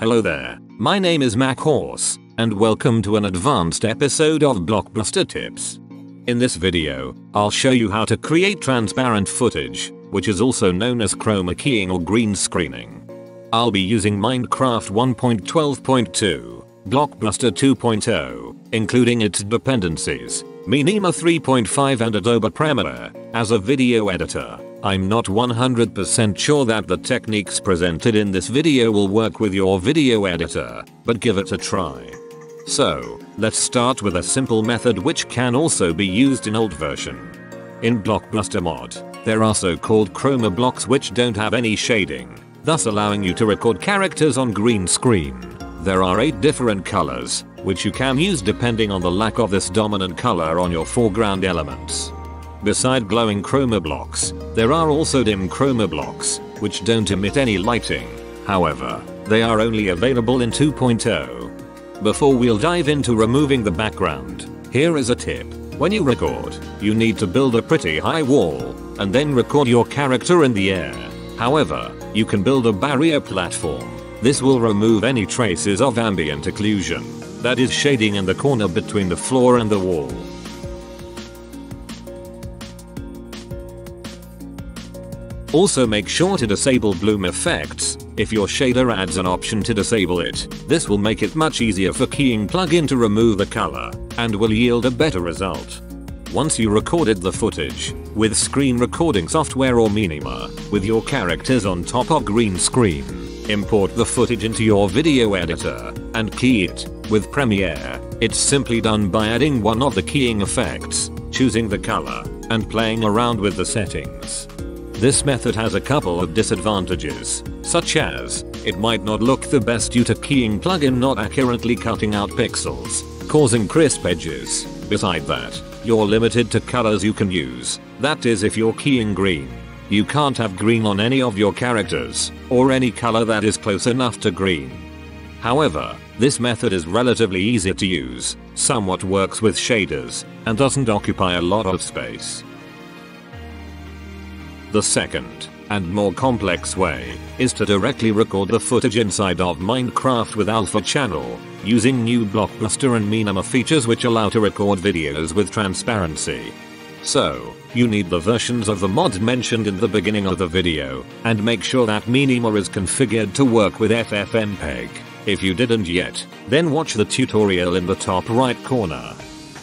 Hello there, my name is McHorse, and welcome to an advanced episode of Blockbuster Tips. In this video, I'll show you how to create transparent footage, which is also known as chroma keying or green screening. I'll be using Minecraft 1.12.2, Blockbuster 2.0, including its dependencies, Minema 3.5 and Adobe Premiere, as a video editor. I'm not 100% sure that the techniques presented in this video will work with your video editor, but give it a try. So, let's start with a simple method which can also be used in old version. In Blockbuster Mod, there are so-called chroma blocks which don't have any shading, thus allowing you to record characters on green screen. There are 8 different colors, which you can use depending on the lack of this dominant color on your foreground elements. Beside glowing chroma blocks, there are also dim chroma blocks, which don't emit any lighting. However, they are only available in 2.0. Before we'll dive into removing the background, here is a tip. When you record, you need to build a pretty high wall, and then record your character in the air. However, you can build a barrier platform. This will remove any traces of ambient occlusion, that is shading in the corner between the floor and the wall. Also make sure to disable bloom effects, if your shader adds an option to disable it, this will make it much easier for keying plugin to remove the color, and will yield a better result. Once you recorded the footage, with screen recording software or Minema, with your characters on top of green screen, import the footage into your video editor, and key it, with Premiere. It's simply done by adding one of the keying effects, choosing the color, and playing around with the settings. This method has a couple of disadvantages, such as, it might not look the best due to keying plugin not accurately cutting out pixels, causing crisp edges. Beside that, you're limited to colors you can use, that is if you're keying green. You can't have green on any of your characters, or any color that is close enough to green. However, this method is relatively easy to use, somewhat works with shaders, and doesn't occupy a lot of space. The second, and more complex way, is to directly record the footage inside of Minecraft with Alpha Channel, using new Blockbuster and Minema features which allow to record videos with transparency. So, you need the versions of the mod mentioned in the beginning of the video, and make sure that Minema is configured to work with FFmpeg. If you didn't yet, then watch the tutorial in the top right corner.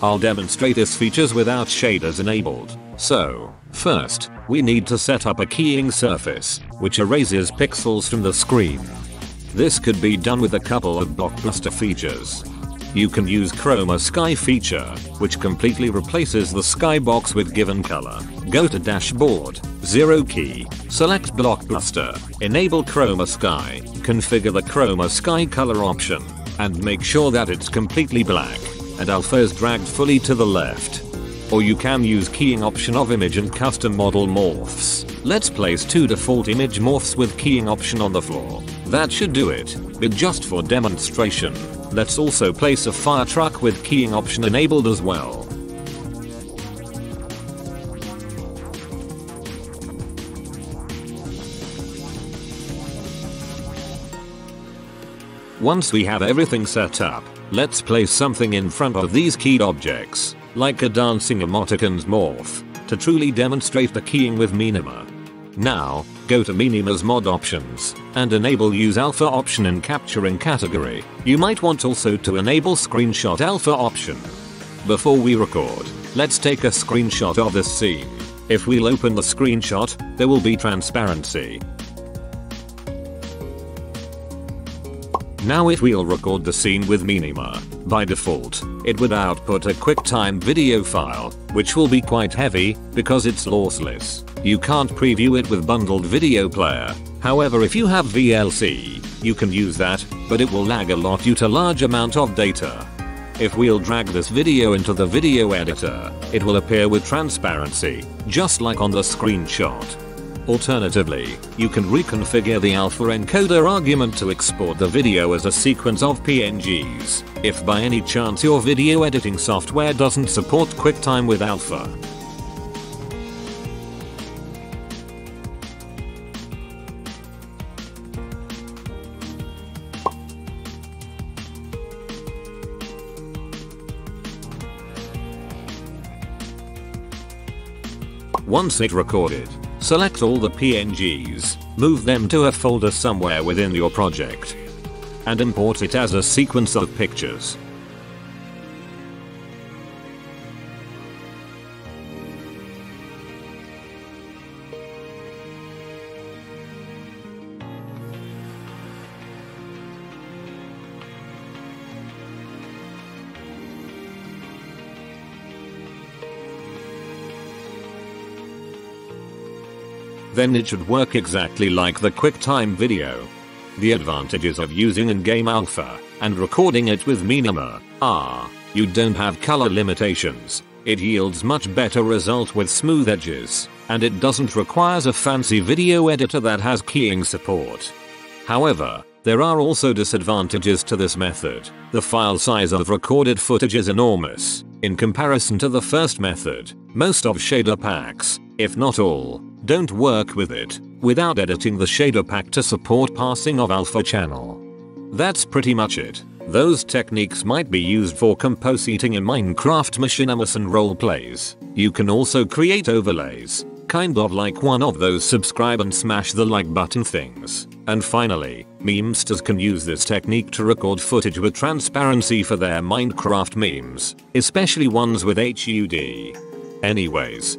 I'll demonstrate this features without shaders enabled. So, first, we need to set up a keying surface, which erases pixels from the screen. This could be done with a couple of blockbuster features. You can use Chroma Sky feature, which completely replaces the skybox with given color. Go to Dashboard, Zero Key, select Blockbuster, enable Chroma Sky, configure the Chroma Sky color option, and make sure that it's completely black, and alpha is dragged fully to the left or you can use keying option of image and custom model morphs. Let's place two default image morphs with keying option on the floor. That should do it, but just for demonstration, let's also place a fire truck with keying option enabled as well. Once we have everything set up, let's place something in front of these keyed objects like a dancing emoticons morph, to truly demonstrate the keying with Minema. Now, go to Minema's mod options, and enable use alpha option in capturing category. You might want also to enable screenshot alpha option. Before we record, let's take a screenshot of this scene. If we'll open the screenshot, there will be transparency. Now if we'll record the scene with Minema, by default, it would output a QuickTime video file, which will be quite heavy, because it's lossless. You can't preview it with bundled video player. However if you have VLC, you can use that, but it will lag a lot due to large amount of data. If we'll drag this video into the video editor, it will appear with transparency, just like on the screenshot. Alternatively, you can reconfigure the alpha encoder argument to export the video as a sequence of PNGs, if by any chance your video editing software doesn't support QuickTime with alpha. Once it recorded, select all the PNGs, move them to a folder somewhere within your project, and import it as a sequence of pictures. Then it should work exactly like the QuickTime video. The advantages of using in-game alpha and recording it with Minema are you don't have color limitations, it yields much better result with smooth edges, and it doesn't requires a fancy video editor that has keying support. However, there are also disadvantages to this method. The file size of recorded footage is enormous. In comparison to the first method, most of shader packs, if not all, don't work with it, without editing the shader pack to support passing of alpha channel. That's pretty much it. Those techniques might be used for compositing in Minecraft machinimas and roleplays. You can also create overlays, kind of like one of those subscribe and smash the like button things. And finally, memesters can use this technique to record footage with transparency for their Minecraft memes, especially ones with HUD. Anyways,